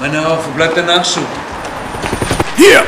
Meine auf, bleibt der Nachschub? Hier!